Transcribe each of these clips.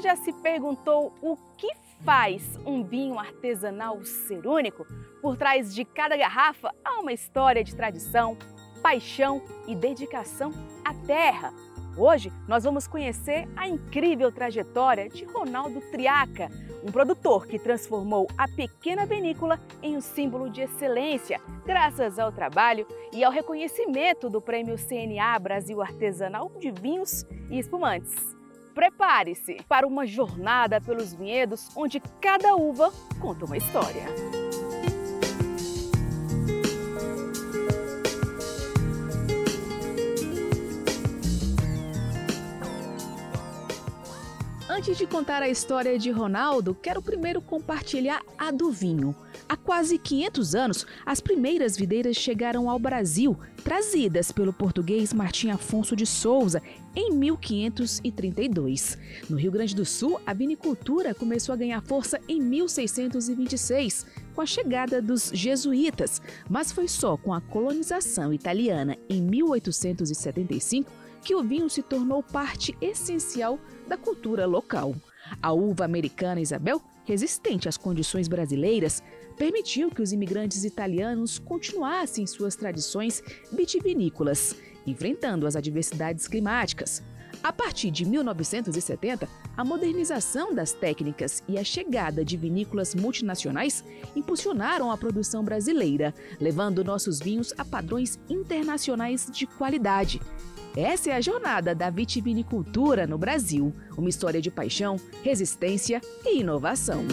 Já se perguntou o que faz um vinho artesanal ser único? Por trás de cada garrafa há uma história de tradição, paixão e dedicação à terra. Hoje nós vamos conhecer a incrível trajetória de Ronaldo Triaca, um produtor que transformou a pequena vinícola em um símbolo de excelência, graças ao trabalho e ao reconhecimento do Prêmio CNA Brasil Artesanal de Vinhos e Espumantes. Prepare-se para uma jornada pelos vinhedos onde cada uva conta uma história. Antes de contar a história de Ronaldo, quero primeiro compartilhar a do vinho. Há quase 500 anos, as primeiras videiras chegaram ao Brasil, trazidas pelo português Martim Afonso de Souza em 1532. No Rio Grande do Sul, a vinicultura começou a ganhar força em 1626, com a chegada dos jesuítas, mas foi só com a colonização italiana em 1875 que o vinho se tornou parte essencial da cultura local. A uva americana Isabel, resistente às condições brasileiras, permitiu que os imigrantes italianos continuassem suas tradições vitivinícolas, enfrentando as adversidades climáticas. A partir de 1970, a modernização das técnicas e a chegada de vinícolas multinacionais impulsionaram a produção brasileira, levando nossos vinhos a padrões internacionais de qualidade. Essa é a jornada da vitivinicultura no Brasil, uma história de paixão, resistência e inovação.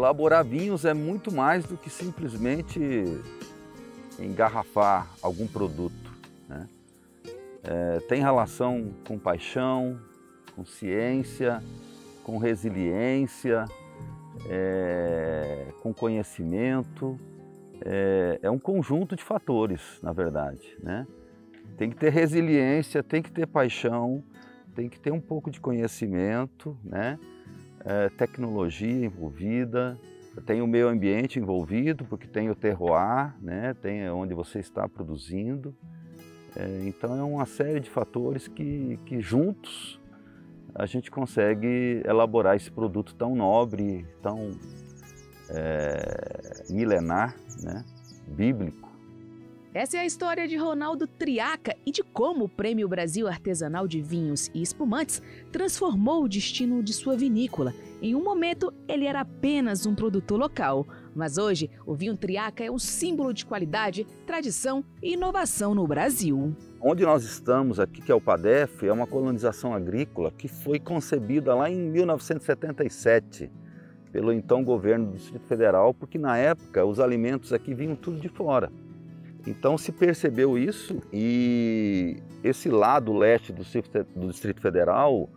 Elaborar vinhos é muito mais do que simplesmente engarrafar algum produto. Né? É, tem relação com paixão, com ciência, com resiliência, é, com conhecimento, é, é, um conjunto de fatores, na verdade. Né? Tem que ter resiliência, tem que ter paixão, tem que ter um pouco de conhecimento, né? É, tecnologia envolvida, tem o meio ambiente envolvido, porque tem o terroir, né? tem onde você está produzindo. É, então é uma série de fatores que, que juntos a gente consegue elaborar esse produto tão nobre, tão é, milenar, né? bíblico. Essa é a história de Ronaldo Triaca e de como o Prêmio Brasil Artesanal de Vinhos e Espumantes transformou o destino de sua vinícola. Em um momento, ele era apenas um produtor local, mas hoje o vinho Triaca é um símbolo de qualidade, tradição e inovação no Brasil. Onde nós estamos aqui, que é o PADEF, é uma colonização agrícola que foi concebida lá em 1977 pelo então governo do Distrito Federal, porque na época os alimentos aqui vinham tudo de fora. Então se percebeu isso e esse lado leste do Distrito Federal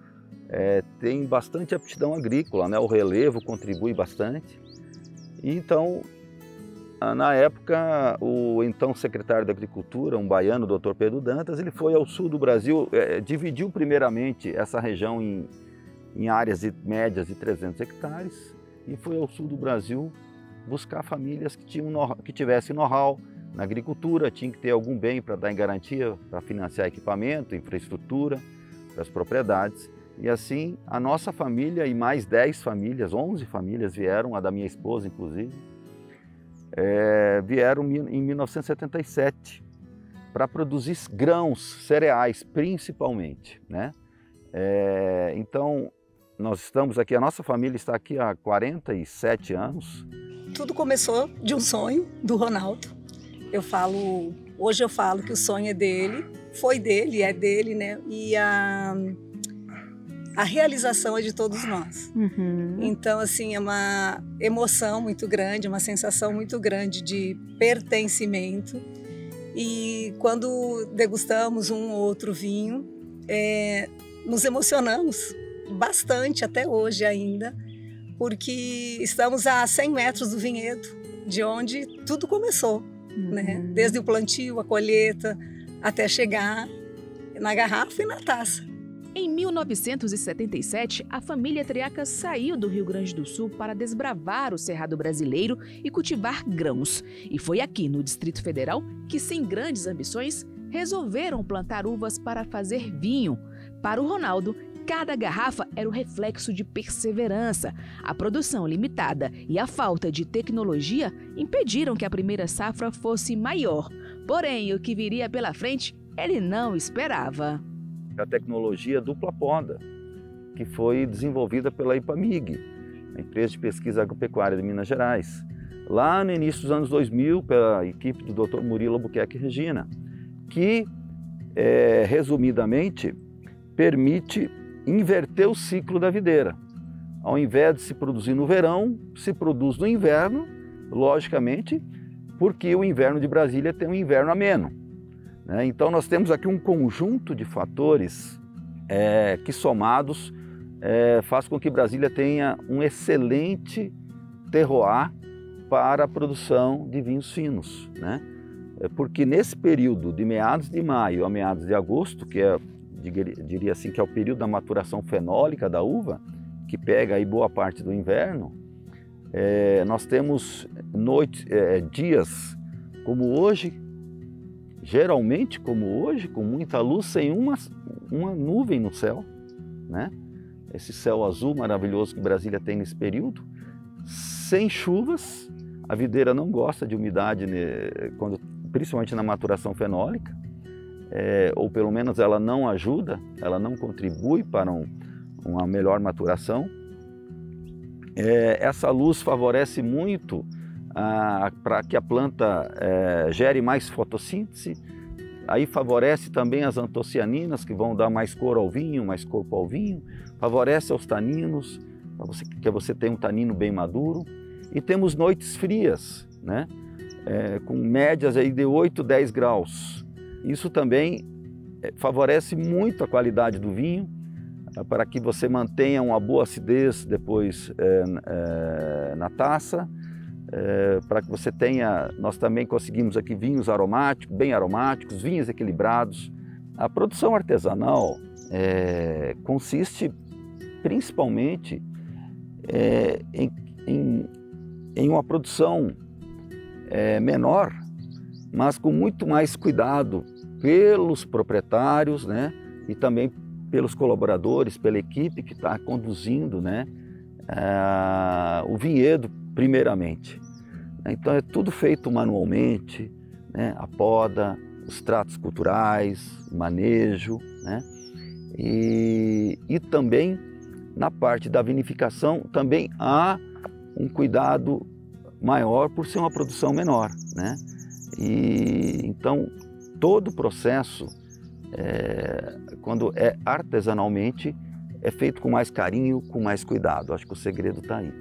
é, tem bastante aptidão agrícola, né? o relevo contribui bastante. E então na época, o então secretário da Agricultura, um baiano, o Dr. Pedro Dantas, ele foi ao sul do Brasil, é, dividiu primeiramente essa região em, em áreas de, médias de 300 hectares e foi ao sul do Brasil buscar famílias que, tinham, que tivessem know-how na agricultura, tinha que ter algum bem para dar em garantia, para financiar equipamento, infraestrutura para as propriedades. E assim, a nossa família e mais 10 famílias, 11 famílias vieram, a da minha esposa inclusive, é, vieram em 1977 para produzir grãos, cereais principalmente. Né? É, então, nós estamos aqui, a nossa família está aqui há 47 anos. Tudo começou de um sonho do Ronaldo. Eu falo, hoje eu falo que o sonho é dele, foi dele, é dele, né? E a a realização é de todos nós. Uhum. Então, assim, é uma emoção muito grande, uma sensação muito grande de pertencimento. E quando degustamos um ou outro vinho, é, nos emocionamos bastante até hoje ainda, porque estamos a 100 metros do vinhedo, de onde tudo começou? Uhum. né? Desde o plantio, a colheita, até chegar na garrafa e na taça. Em 1977, a família Triaca saiu do Rio Grande do Sul para desbravar o Cerrado brasileiro e cultivar grãos. E foi aqui, no Distrito Federal, que, sem grandes ambições, resolveram plantar uvas para fazer vinho. Para o Ronaldo, cada garrafa era o reflexo de perseverança. A produção limitada e a falta de tecnologia impediram que a primeira safra fosse maior. Porém, o que viria pela frente, ele não esperava a tecnologia dupla poda, que foi desenvolvida pela IPAMIG, a empresa de pesquisa agropecuária de Minas Gerais, lá no início dos anos 2000, pela equipe do Dr. Murilo Albuquerque Regina, que, é, resumidamente, permite inverter o ciclo da videira. Ao invés de se produzir no verão, se produz no inverno, logicamente, porque o inverno de Brasília tem um inverno ameno. Né? Então nós temos aqui um conjunto de fatores é, que somados é, faz com que Brasília tenha um excelente terroir para a produção de vinhos finos. Né? É porque nesse período de meados de maio a meados de agosto, que é, diria assim, que é o período da maturação fenólica da uva, que pega aí boa parte do inverno, é, nós temos noites, é, dias como hoje, geralmente como hoje, com muita luz, sem uma, uma nuvem no céu, né? Esse céu azul maravilhoso que Brasília tem nesse período, sem chuvas, a videira não gosta de umidade, né, quando, principalmente na maturação fenólica, é, ou pelo menos ela não ajuda, ela não contribui para um, uma melhor maturação. É, essa luz favorece muito para que a planta é, gere mais fotossíntese. Aí favorece também as antocianinas, que vão dar mais cor ao vinho, mais corpo ao vinho. Favorece os taninos, para você, que você tenha um tanino bem maduro. E temos noites frias, né? É, com médias aí de 8, 10 graus. Isso também é, favorece muito a qualidade do vinho, para que você mantenha uma boa acidez depois é, é na taça é, para que você tenha, nós também conseguimos aqui vinhos aromáticos, bem aromáticos, vinhos equilibrados. A produção artesanal consiste principalmente em, em, em, uma produção menor, mas com muito mais cuidado pelos proprietários, né, e também pelos colaboradores, pela equipe que está conduzindo, né, o vinhedo primeiramente. Então é tudo feito manualmente, né? a poda, os tratos culturais, manejo, né? e, e também na parte da vinificação também há um cuidado maior por ser uma produção menor, né? E então todo o processo, é, quando é artesanalmente, é feito com mais carinho, com mais cuidado. Acho que o segredo está aí.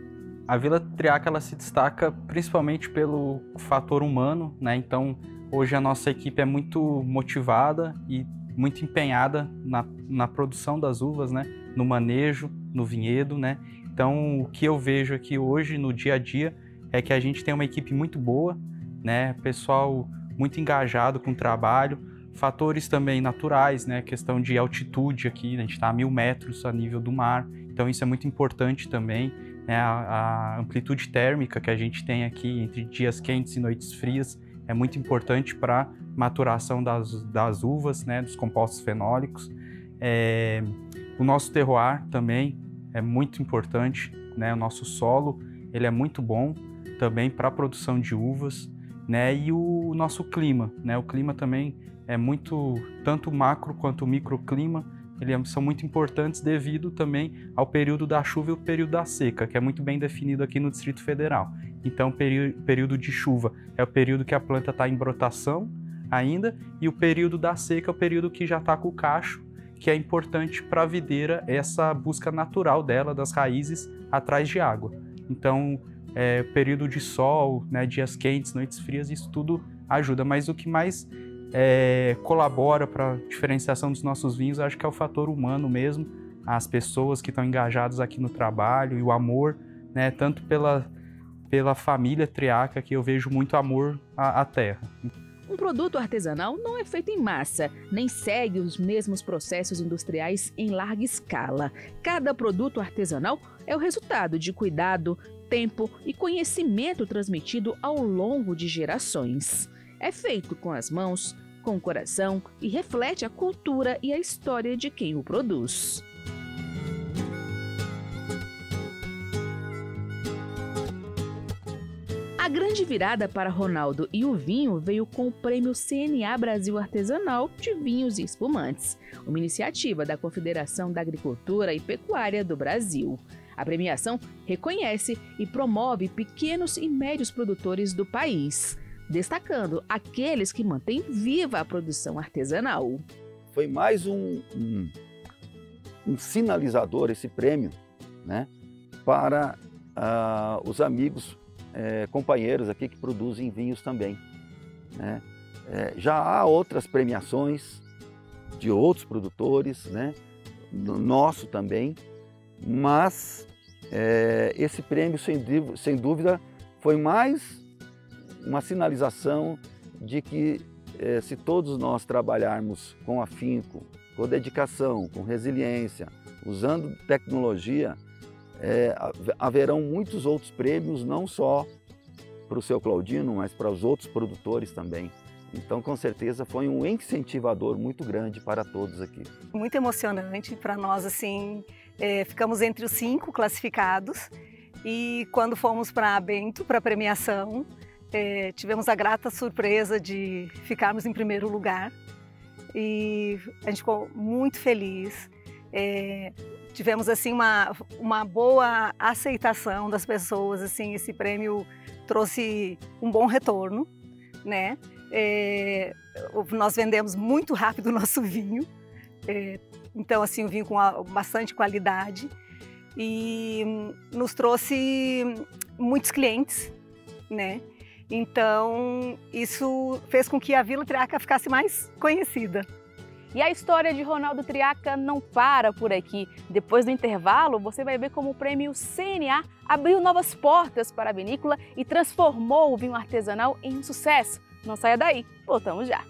A Vila Triaca ela se destaca principalmente pelo fator humano, né? Então, hoje a nossa equipe é muito motivada e muito empenhada na, na produção das uvas, né? No manejo, no vinhedo, né? Então, o que eu vejo aqui hoje no dia a dia é que a gente tem uma equipe muito boa, né? Pessoal muito engajado com o trabalho, fatores também naturais, né? Questão de altitude aqui, a gente está a mil metros a nível do mar, então isso é muito importante também né, a, a, amplitude térmica que a gente tem aqui entre dias quentes e noites frias é muito importante para maturação das, das uvas, né, dos compostos fenólicos. É, o nosso terroir também é muito importante, né, o nosso solo ele é muito bom também para a produção de uvas, né, e o nosso clima, né, o clima também é muito tanto macro quanto microclima eles são muito importantes devido também ao período da chuva e o período da seca, que é muito bem definido aqui no Distrito Federal. Então, o período de chuva é o período que a planta está em brotação ainda, e o período da seca é o período que já está com o cacho, que é importante para a videira essa busca natural dela, das raízes, atrás de água. Então, é, período de sol, né, dias quentes, noites frias, isso tudo ajuda. Mas o que mais é, colabora para a diferenciação dos nossos vinhos, acho que é o fator humano mesmo, as pessoas que estão engajadas aqui no trabalho e o amor, né, tanto pela, pela família triaca, que eu vejo muito amor à, à terra. Um produto artesanal não é feito em massa, nem segue os mesmos processos industriais em larga escala. Cada produto artesanal é o resultado de cuidado, tempo e conhecimento transmitido ao longo de gerações. É feito com as mãos, com o coração e reflete a cultura e a história de quem o produz. A grande virada para Ronaldo e o vinho veio com o prêmio CNA Brasil Artesanal de Vinhos e Espumantes, uma iniciativa da Confederação da Agricultura e Pecuária do Brasil. A premiação reconhece e promove pequenos e médios produtores do país, destacando aqueles que mantêm viva a produção artesanal. Foi mais um, um, um sinalizador esse prêmio né, para uh, os amigos é, companheiros aqui que produzem vinhos também. Né? É, já há outras premiações de outros produtores, né? nosso também, mas é, esse prêmio, sem, sem dúvida, foi mais uma sinalização de que é, se todos nós trabalharmos com afinco, com dedicação, com resiliência, usando tecnologia, é, haverão muitos outros prêmios, não só para o seu Claudino, mas para os outros produtores também. Então, com certeza, foi um incentivador muito grande para todos aqui. Muito emocionante para nós, assim, é, ficamos entre os cinco classificados e quando fomos para Bento, para a premiação, é, tivemos a grata surpresa de ficarmos em primeiro lugar e a gente ficou muito feliz. É, tivemos assim uma, uma boa aceitação das pessoas, assim, esse prêmio trouxe um bom retorno, né? É, nós vendemos muito rápido o nosso vinho, é, então assim, o vinho com bastante qualidade e nos trouxe muitos clientes, né? Então, isso fez com que a Vila Triaca ficasse mais conhecida. E a história de Ronaldo Triaca não para por aqui. Depois do intervalo, você vai ver como o prêmio CNA abriu novas portas para a vinícola e transformou o vinho artesanal em um sucesso. Não saia daí, voltamos já.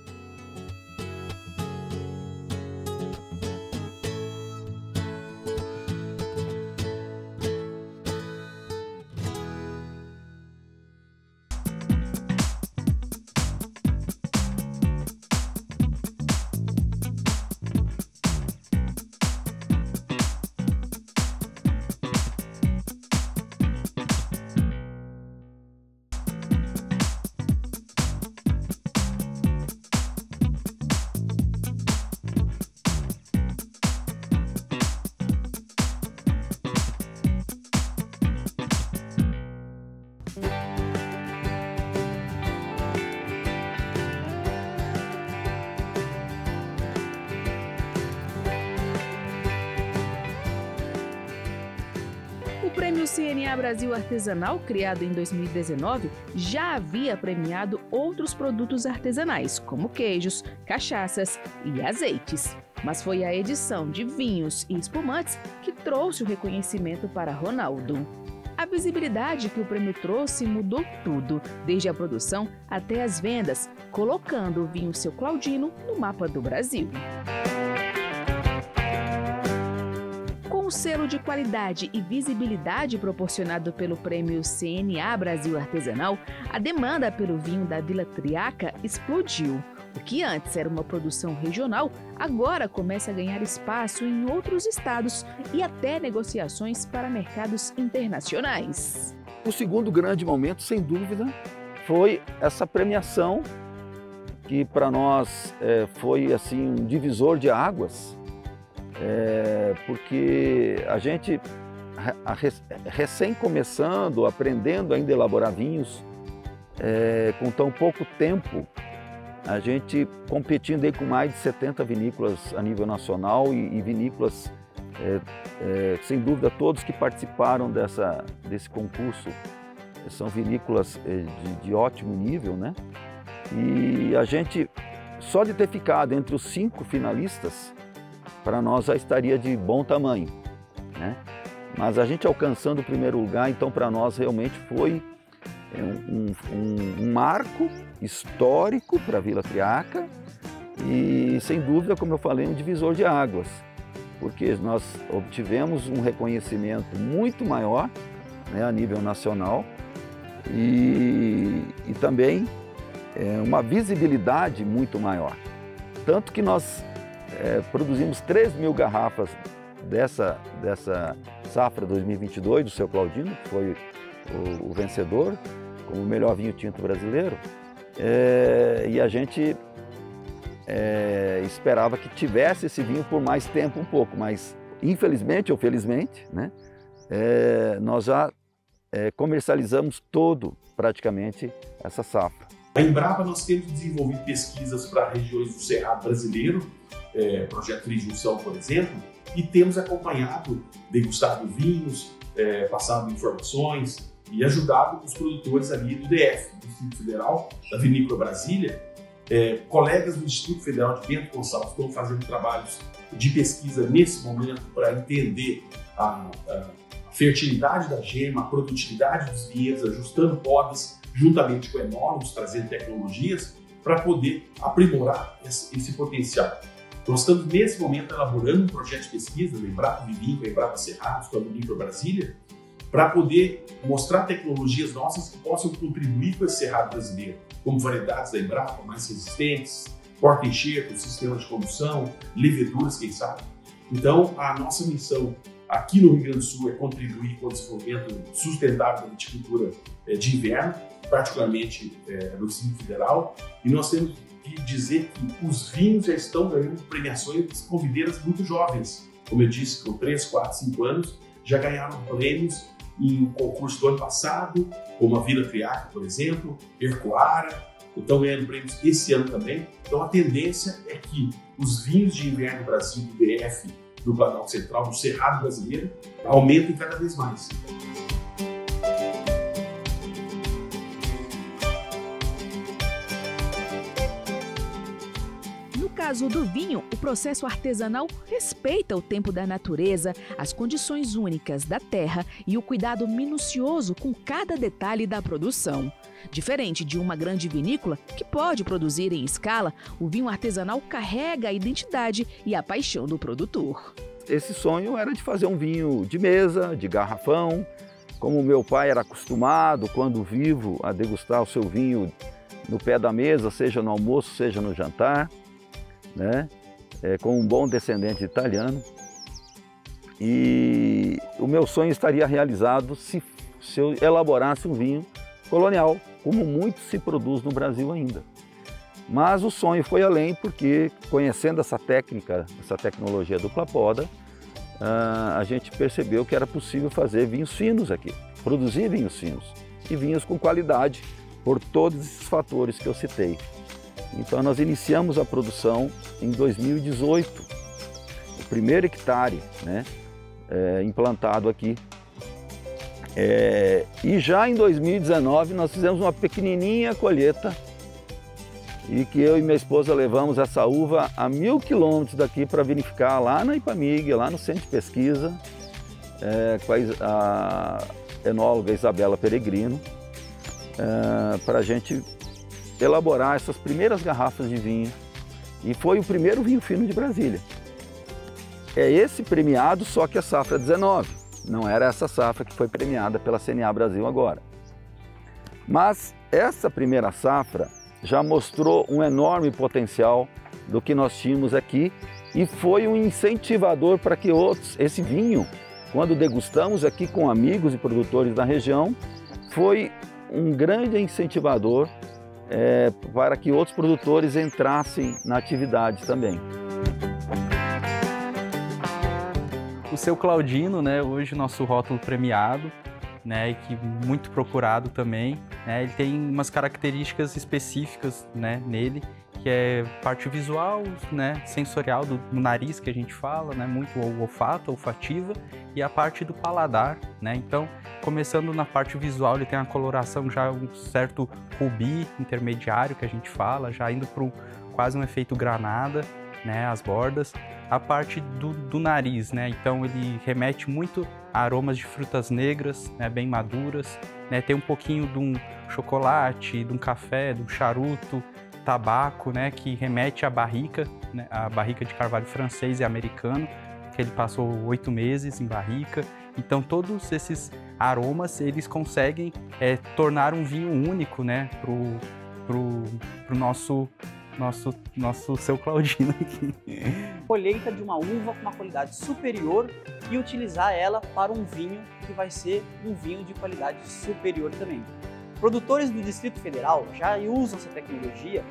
CNA Brasil Artesanal, criado em 2019, já havia premiado outros produtos artesanais, como queijos, cachaças e azeites. Mas foi a edição de vinhos e espumantes que trouxe o reconhecimento para Ronaldo. A visibilidade que o prêmio trouxe mudou tudo, desde a produção até as vendas, colocando o vinho Seu Claudino no mapa do Brasil. Selo de qualidade e visibilidade proporcionado pelo prêmio CNA Brasil Artesanal, a demanda pelo vinho da Vila Triaca explodiu. O que antes era uma produção regional, agora começa a ganhar espaço em outros estados e até negociações para mercados internacionais. O segundo grande momento, sem dúvida, foi essa premiação que para nós é, foi assim um divisor de águas é, porque a gente, recém começando, aprendendo ainda a elaborar vinhos, é, com tão pouco tempo, a gente competindo aí com mais de 70 vinícolas a nível nacional e, e vinícolas, é, é, sem dúvida, todos que participaram dessa, desse concurso são vinícolas é, de, de ótimo nível, né? E a gente, só de ter ficado entre os cinco finalistas, para nós já estaria de bom tamanho. Né? Mas a gente alcançando o primeiro lugar, então para nós realmente foi é um, um, um marco histórico para a Vila Triaca e, sem dúvida, como eu falei, um divisor de águas, porque nós obtivemos um reconhecimento muito maior né, a nível nacional e, e também é, uma visibilidade muito maior. Tanto que nós é, produzimos 3 mil garrafas dessa, dessa safra 2022 do seu Claudino, que foi o, o vencedor como o melhor vinho tinto brasileiro. É, e a gente é, esperava que tivesse esse vinho por mais tempo um pouco, mas infelizmente ou felizmente, né, é, nós já é, comercializamos todo praticamente essa safra. A Embrapa nós temos desenvolvido pesquisas para regiões do Cerrado brasileiro, é, projeto Trijunção, por exemplo, e temos acompanhado, degustado vinhos, é, passado informações e ajudado os produtores ali do DF, do Distrito Federal, da Vinícola Brasília. É, colegas do Instituto Federal de Bento Gonçalves estão fazendo trabalhos de pesquisa nesse momento para entender a, a fertilidade da gema, a produtividade dos vinhedos, ajustando podas juntamente com enólogos, trazendo tecnologias para poder aprimorar esse, esse, potencial. Nós estamos nesse momento elaborando um projeto de pesquisa, o Embrapa Vivinho, o Embrapa Cerrados, com a Vinícola Brasília, para poder mostrar tecnologias nossas que possam contribuir com esse cerrado brasileiro, como variedades da Embrapa mais resistentes, porta-enxerto, sistema de condução, leveduras, quem sabe. Então, a nossa missão aqui no Rio Grande do Sul é contribuir com o desenvolvimento sustentável da viticultura eh, de inverno, particularmente é, no Distrito Federal, e nós temos que dizer que os vinhos já estão ganhando premiações com videiras muito jovens. Como eu disse, com 3, 4, 5 anos, já ganharam prêmios em um concurso do ano passado, como a Vila Triaca, por exemplo, Ercoara, estão ganhando prêmios esse ano também. Então a tendência é que os vinhos de inverno do Brasil, do DF, do Planalto Central, do Cerrado Brasileiro, aumentem cada vez mais. Caso do vinho, o processo artesanal respeita o tempo da natureza, as condições únicas da terra e o cuidado minucioso com cada detalhe da produção. Diferente de uma grande vinícola, que pode produzir em escala, o vinho artesanal carrega a identidade e a paixão do produtor. Esse sonho era de fazer um vinho de mesa, de garrafão, como meu pai era acostumado, quando vivo, a degustar o seu vinho no pé da mesa, seja no almoço, seja no jantar né? É, com um bom descendente italiano. E o meu sonho estaria realizado se, se eu elaborasse um vinho colonial, como muito se produz no Brasil ainda. Mas o sonho foi além porque, conhecendo essa técnica, essa tecnologia dupla poda, uh, a gente percebeu que era possível fazer vinhos finos aqui, produzir vinhos finos e vinhos com qualidade por todos esses fatores que eu citei. Então nós iniciamos a produção em 2018, o primeiro hectare né, é, implantado aqui. É, e já em 2019 nós fizemos uma pequenininha colheita e que eu e minha esposa levamos essa uva a mil quilômetros daqui para vinificar lá na Ipamig, lá no centro de pesquisa, é, com a, a enóloga Isabela Peregrino, é, para a gente elaborar essas primeiras garrafas de vinho e foi o primeiro vinho fino de Brasília. É esse premiado, só que a safra 19, não era essa safra que foi premiada pela CNA Brasil agora. Mas essa primeira safra já mostrou um enorme potencial do que nós tínhamos aqui e foi um incentivador para que outros, esse vinho, quando degustamos aqui com amigos e produtores da região, foi um grande incentivador é, para que outros produtores entrassem na atividade também. O seu Claudino, né, hoje nosso rótulo premiado, né, que muito procurado também, né, ele tem umas características específicas, né, nele, que é parte visual, né, sensorial do, nariz que a gente fala, né, muito o olfato, olfativa, e a parte do paladar, né. Então, começando na parte visual, ele tem uma coloração já um certo rubi intermediário que a gente fala, já indo para quase um efeito granada, né, as bordas. A parte do, do nariz, né, então ele remete muito aromas de frutas negras, né, bem maduras. Né, tem um pouquinho de um chocolate, de um café, de um charuto, tabaco, né, que remete à barrica, né, a barrica de carvalho francês e americano, que ele passou oito meses em barrica. Então todos esses aromas eles conseguem é, tornar um vinho único, né, pro, pro, pro nosso nosso nosso seu Claudino aqui. Colheita de uma uva com uma qualidade superior e utilizar ela para um vinho que vai ser um vinho de qualidade superior também. Produtores do Distrito Federal já usam essa tecnologia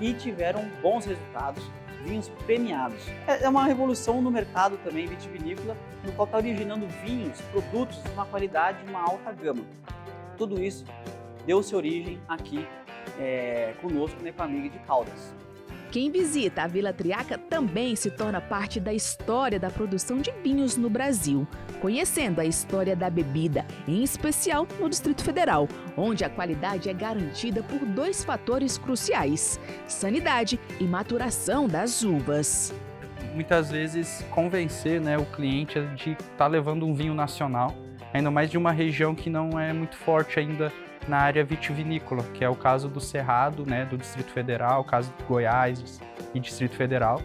e tiveram bons resultados, vinhos premiados. É, é uma revolução no mercado também vitivinícola, no qual está originando vinhos, produtos de uma qualidade, uma alta gama. Tudo isso deu-se origem aqui é, conosco na Epamig de Caldas. Quem visita a Vila Triaca também se torna parte da história da produção de vinhos no Brasil, conhecendo a história da bebida, em especial no Distrito Federal, onde a qualidade é garantida por dois fatores cruciais: sanidade e maturação das uvas. Muitas vezes convencer né, o cliente de estar tá levando um vinho nacional, ainda mais de uma região que não é muito forte ainda na área vitivinícola, que é o caso do Cerrado, né, do Distrito Federal, o caso do Goiás e Distrito Federal.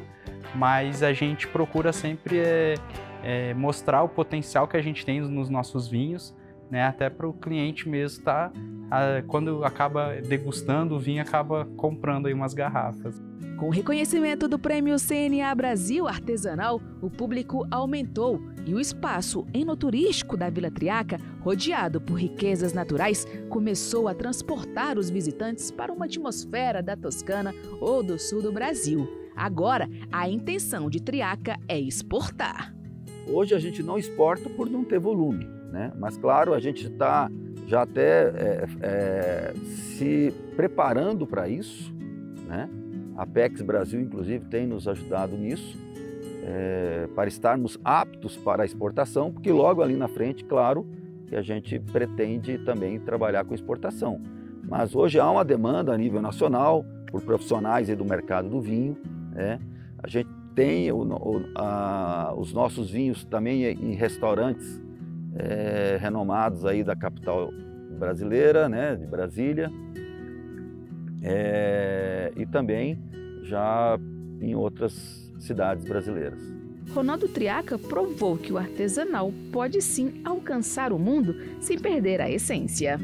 Mas a gente procura sempre é, é, mostrar o potencial que a gente tem nos nossos vinhos, né, até para o cliente mesmo estar, tá, quando acaba degustando o vinho, acaba comprando aí umas garrafas. Com o reconhecimento do Prêmio CNA Brasil Artesanal, o público aumentou e o espaço enoturístico da Vila Triaca, rodeado por riquezas naturais, começou a transportar os visitantes para uma atmosfera da Toscana ou do sul do Brasil. Agora, a intenção de Triaca é exportar. Hoje a gente não exporta por não ter volume, né? mas claro, a gente está já até é, é, se preparando para isso, né? A PEX Brasil, inclusive, tem nos ajudado nisso, é, para estarmos aptos para a exportação, porque logo ali na frente, claro, que a gente pretende também trabalhar com exportação. Mas hoje há uma demanda a nível nacional por profissionais do mercado do vinho. Né? A gente tem o, o, a, os nossos vinhos também em restaurantes é, renomados aí da capital brasileira, né, de Brasília é, e também já em outras cidades brasileiras. Ronaldo Triaca provou que o artesanal pode sim alcançar o mundo sem perder a essência.